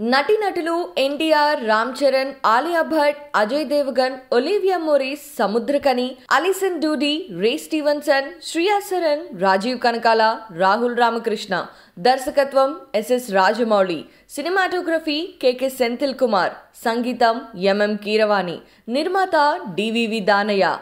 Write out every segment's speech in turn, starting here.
నటీనటులు NTR Ram Charan Alia Bhatt Ajay Devgn Olivia Morris Samuthirakani Alison Doody Ray Stevenson Shriya Saran Rajeev Kanakala Rahul Ramakrishna. దర్శకత్వం SS Rajamouli. Cinematography KK Senthil Kumar. సంగీతం MM Keeravani. నిర్మాత DVV Danayya.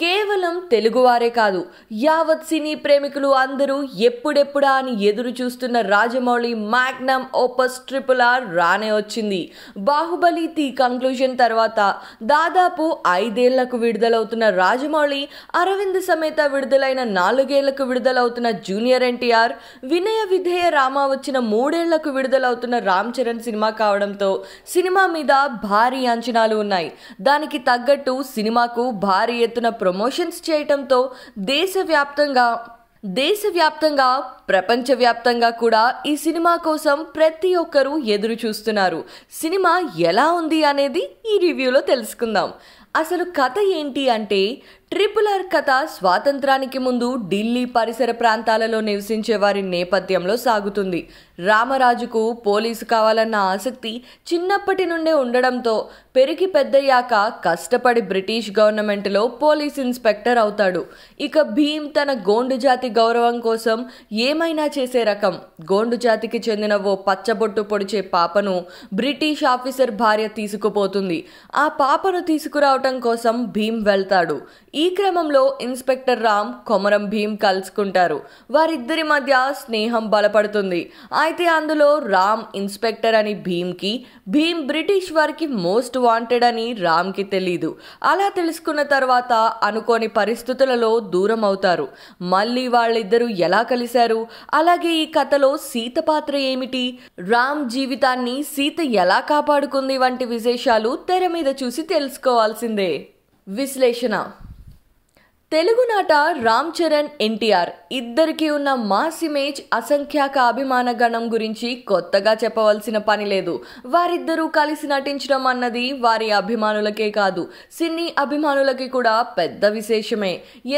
కేవలం తెలుగువారే కాదు యావత్ సినీ ప్రేమికులు అందరూ ఎప్పుడెప్పుడా అని ఎదురు చూస్తున్న Rajamouli magnum opus triple R రానే వచ్చింది. బాహుబలి ది కంక్లూజన్ తర్వాత దాదాపు ఐదేళ్ళకు విడుదలవుతున్న రాజమౌళి అరవింద్ సమేత విడుదలైన నాలుగేళ్ళకు విడుదలవుతున్న జూనియర్ ఎన్టీఆర్ వినయ విధేయ రామ వచ్చిన మూడేళ్ళకు విడుదలవుతున్న రామ్ చరణ్ సినిమా కావడంతో సినిమా మీద భారీ అంచనాలు ఉన్నాయి. దానికి తగ్గట్టు సినిమాకు భారీ ఎత్తున ప్రమోషన్స్ చేయటంతో దేశవ్యాప్తంగా దేశవ్యాప్తంగా ప్రపంచవ్యాప్తంగా కూడా ఈ సినిమా కోసం ప్రతి ఒక్కరూ ఎదురు చూస్తున్నారు. సినిమా ఎలా ఉంది అనేది ఈ రివ్యూలో తెలుసుకుందాం. అసలు కథ ఏంటి అంటే ట్రిపుల్ ఆర్ కథ స్వాతంత్రానికి ముందు ఢిల్లీ పరిసర ప్రాంతాలలో నివసించే వారి నేపథ్యంలో సాగుతుంది. రామరాజుకు పోలీసు కావాలన్న ఆసక్తి చిన్నప్పటి నుండే ఉండడంతో పెరిగి పెద్దయ్యాక కష్టపడి బ్రిటిష్ గవర్నమెంట్లో పోలీస్ ఇన్స్పెక్టర్ అవుతాడు. ఇక భీమ్ తన గోండు జాతి గౌరవం కోసం ఏమైనా చేసే రకం. గోండు జాతికి చెందిన ఓ పచ్చబొట్టు పొడిచే పాపను బ్రిటిష్ ఆఫీసర్ భార్య తీసుకుపోతుంది. ఆ పాపను తీసుకురావటం కోసం భీమ్ వెళ్తాడు. ఈ క్రమంలో ఇన్స్పెక్టర్ రామ్ కొమరం భీమ్ కలుసుకుంటారు. వారిద్దరి మధ్య స్నేహం బలపడుతుంది. అయితే అందులో రామ్ ఇన్స్పెక్టర్ అని భీమ్కి భీమ్ బ్రిటిష్ వారికి మోస్ట్ వాంటెడ్ అని రామ్కి తెలీదు. అలా తెలుసుకున్న తర్వాత అనుకోని పరిస్థితులలో దూరం అవుతారు. మళ్ళీ వాళ్ళిద్దరూ ఎలా కలిశారు? అలాగే ఈ కథలో సీత పాత్ర ఏమిటి? రామ్ జీవితాన్ని సీత ఎలా కాపాడుకుంది వంటి విశేషాలు తెర మీద చూసి తెలుసుకోవాల్సిందే. విశ్లేషణ. తెలుగునాట రామ్ చరణ్ ఎన్టీఆర్. ఇద్దరికి ఉన్న మాస్ ఇమేజ్ అసంఖ్యాక అభిమాన గణం గురించి కొత్తగా చెప్పవలసిన పని లేదు. వారిద్దరూ కలిసి నటించడం అన్నది వారి అభిమానులకే కాదు సినీ అభిమానులకి కూడా పెద్ద విశేషమే.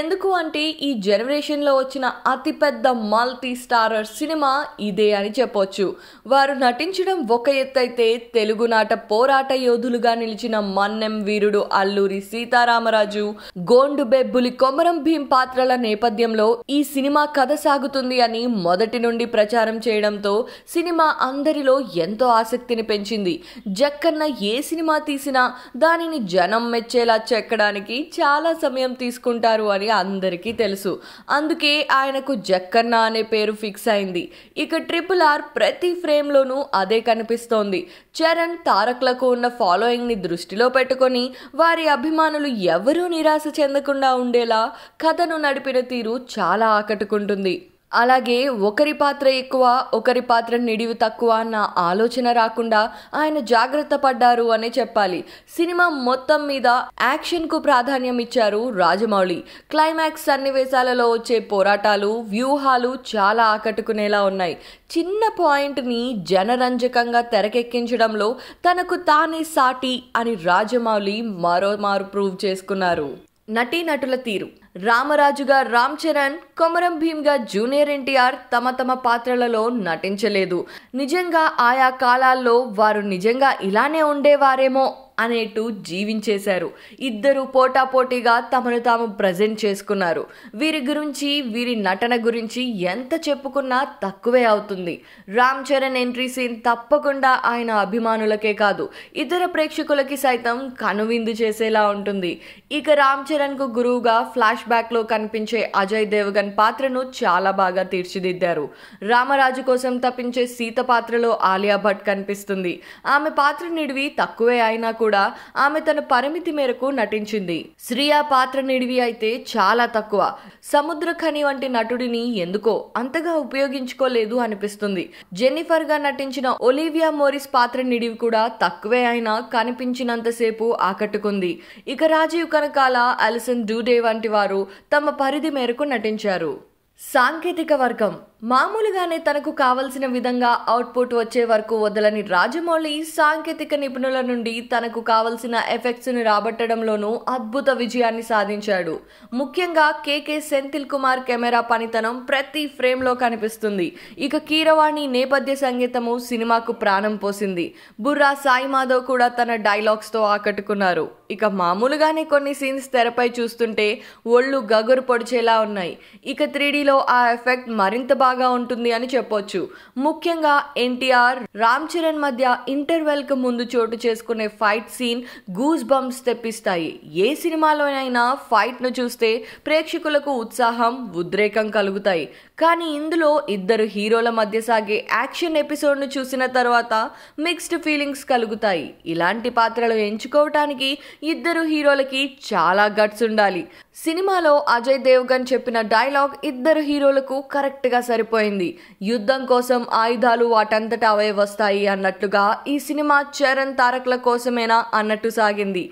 ఎందుకు అంటే ఈ జనరేషన్లో వచ్చిన అతిపెద్ద మల్టీ స్టారర్ సినిమా ఇదే అని చెప్పొచ్చు. వారు నటించడం ఒక ఎత్తైతే తెలుగునాట పోరాట యోధులుగా నిలిచిన మన్నెం వీరుడు అల్లూరి సీతారామరాజు గోండు బెబ్బులి కొమరం భీం పాత్రల నేపథ్యంలో ఈ సినిమా కథ సాగుతుంది అని మొదటి నుండి ప్రచారం చేయడంతో సినిమా అందరిలో ఎంతో ఆసక్తిని పెంచింది. జక్కన్న ఏ సినిమా తీసినా దానిని జనం మెచ్చేలా చెక్కడానికి చాలా సమయం తీసుకుంటారు అని అందరికీ తెలుసు. అందుకే ఆయనకు జక్కన్న అనే పేరు ఫిక్స్ అయింది. ఇక ట్రిపుల్ ఆర్ ప్రతి ఫ్రేమ్లోనూ అదే కనిపిస్తోంది. చరణ్ తారక్లకు ఉన్న ఫాలోయింగ్ని దృష్టిలో పెట్టుకొని వారి అభిమానులు ఎవరూ నిరాశ చెందకుండా ఉండేలా కథను నడిపిన తీరు చాలా ఆకట్టుకుంటుంది. అలాగే ఒకరి పాత్ర ఎక్కువ ఒకరి పాత్ర నిడివి తక్కువ అన్న ఆలోచన రాకుండా ఆయన జాగ్రత్త పడ్డారు అనే చెప్పాలి. సినిమా మొత్తం మీద యాక్షన్కు ప్రాధాన్యం ఇచ్చారు రాజమౌళి. క్లైమాక్స్ సన్నివేశాలలో వచ్చే పోరాటాలు వ్యూహాలు చాలా ఆకట్టుకునేలా ఉన్నాయి. చిన్న పాయింట్ని జనరంజకంగా తెరకెక్కించడంలో తనకు తానే సాటి అని రాజమౌళి మరోమారు ప్రూవ్ చేసుకున్నారు. నటీనటుల తీరు. రామరాజుగా రామ్ చరణ్ కొమరం భీమ్గా జూనియర్ ఎన్టీఆర్ తమ తమ పాత్రలలో నటించలేదు. నిజంగా ఆయా కాలాల్లో వారు నిజంగా ఇలానే ఉండేవారేమో అనేటు జీవించేశారు. ఇద్దరు పోటాపోటీగా తమను తాము ప్రజెంట్ చేసుకున్నారు. వీరి గురించి వీరి నటన గురించి ఎంత చెప్పుకున్నా తక్కువే అవుతుంది. రామ్ చరణ్ ఎంట్రీ సీన్ తప్పకుండా ఆయన అభిమానులకే కాదు ఇతర ప్రేక్షకులకి సైతం కనువిందు చేసేలా ఉంటుంది. ఇక రామ్ చరణ్కు గురువుగా ఫ్లాష్ బ్యాక్లో కనిపించే అజయ్ దేవగన్ పాత్రను చాలా బాగా తీర్చిదిద్దారు. రామరాజు కోసం తప్పించే సీత పాత్రలో ఆలియా భట్ కనిపిస్తుంది. ఆమె పాత్ర నిడివి తక్కువే అయినా కూడా ఆమె తన పరిమితి మేరకు నటించింది. శ్రియా పాత్ర నిడివి అయితే చాలా తక్కువ. సముద్ర ఖని వంటి నటుడిని ఎందుకో అంతగా ఉపయోగించుకోలేదు అనిపిస్తుంది. జెన్నిఫర్గా నటించిన ఒలివియా మోరిస్ పాత్ర నిడివి కూడా తక్కువే అయినా కనిపించినంతసేపు ఆకట్టుకుంది. ఇక రాజీవ్ కనకాల అలిసన్ డూడే వంటి వారు తమ పరిధి మేరకు నటించారు. సాంకేతిక వర్గం. మామూలుగానే తనకు కావలసిన విధంగా అవుట్పుట్ వచ్చే వరకు వదలని రాజమౌళి సాంకేతిక నిపుణుల నుండి తనకు కావలసిన ఎఫెక్ట్స్ను రాబట్టడంలోనూ అద్భుత విజయాన్ని సాధించాడు. ముఖ్యంగా కేకే సెంథిల్ కుమార్ కెమెరా పనితనం ప్రతి ఫ్రేమ్లో కనిపిస్తుంది. ఇక కీరవాణి నేపథ్య సంగీతము సినిమాకు ప్రాణం పోసింది. బుర్రా సాయి మాధవ్ కూడా తన డైలాగ్స్తో ఆకట్టుకున్నారు. ఇక మామూలుగానే కొన్ని సీన్స్ తెరపై చూస్తుంటే ఒళ్ళు గగురు పొడిచేలా ఉన్నాయి. ఇక త్రీడీలో ఆ ఎఫెక్ట్ మరింత బాగా ఉంటుంది అని చెప్పొచ్చు. ముఖ్యంగా ఎన్టీఆర్ రామ్ చరణ్ మధ్య ఇంటర్వెల్కు ముందు చోటు చేసుకునే ఫైట్ సీన్ గూస్ బంప్స్ తెప్పిస్తాయి. ఏ సినిమాలోనైనా ఫైట్ను చూస్తే ప్రేక్షకులకు ఉత్సాహం ఉద్రేకం కలుగుతాయి. కానీ ఇందులో ఇద్దరు హీరోల మధ్య సాగే యాక్షన్ ఎపిసోడ్ను చూసిన తర్వాత మిక్స్డ్ ఫీలింగ్స్ కలుగుతాయి. ఇలాంటి పాత్రలు ఎంచుకోవటానికి ఇద్దరు హీరోలకి చాలా గట్స్ ఉండాలి. సినిమాలో అజయ్ దేవ్గన్ చెప్పిన డైలాగ్ ఇద్దరు హీరోలకు కరెక్ట్గా సరిపోయింది యుద్ధం కోసం ఆయుధాలు వాటంతటా అవే వస్తాయి అన్నట్లుగా ఈ సినిమా చరణ్ తారక్ల కోసమేనా అన్నట్టు సాగింది.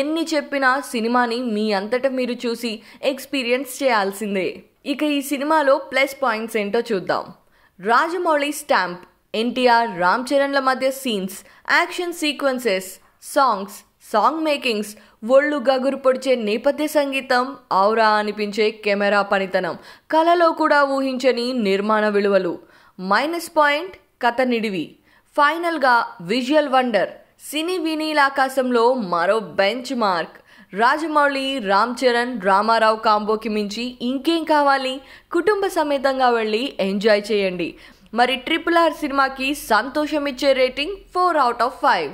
ఎన్ని చెప్పినా సినిమాని మీ అంతట మీరు చూసి ఎక్స్పీరియన్స్ చేయాల్సిందే. ఇక ఈ సినిమాలో ప్లస్ పాయింట్స్ ఏంటో చూద్దాం. రాజమౌళి స్టాంప్ ఎన్టీఆర్ రామ్ చరణ్ల మధ్య scenes action sequences songs song makings ఒళ్ళు గగురు పొడిచే నేపథ్య సంగీతం ఔరా అనిపించే కెమెరా పనితనం కళలో కూడా ఊహించని నిర్మాణ విలువలు. మైనస్ పాయింట్ కథ నిడివి. ఫైనల్గా విజువల్ వండర్ సినీ వినీలాకాశంలో మరో బెంచ్ మార్క్. రాజమౌళి రామ్ చరణ్ రామారావు కాంబోకి మించి ఇంకేం కావాలి? కుటుంబ సమేతంగా వెళ్ళి ఎంజాయ్ చేయండి. మరి ట్రిపుల్ ఆర్ సినిమాకి సంతోషం ఇచ్చే rating four out of five.